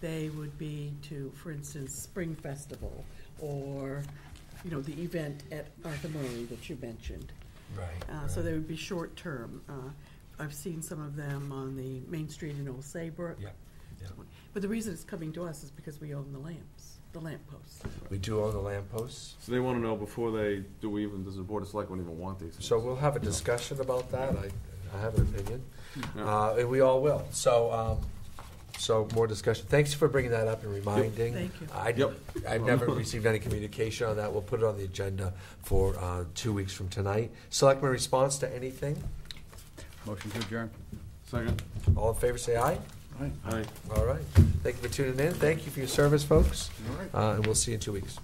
they would be to, for instance, Spring Festival, or, you know, the event at Arthur Murray that you mentioned. Right. Uh, so they would be short-term. Uh, I've seen some of them on the Main Street in Old Saybrook. Yeah, yeah. But the reason it's coming to us is because we own the lamps, the lamp posts. We do own the lampposts, So they want to know before they, do we even, does the Board of Selectmen even want these? so we'll have a discussion about that. I, I have an opinion. Yeah. Uh, and we all will. So, um, so more discussion. Thanks for bringing that up and reminding. Thank you. I, Yep. I've never received any communication on that. We'll put it on the agenda for, uh, two weeks from tonight. Selectman response to anything? Motion to adjourn. Second? All in favor, say aye. Aye. All right. Thank you for tuning in. Thank you for your service, folks. All right. Uh, and we'll see you in two weeks.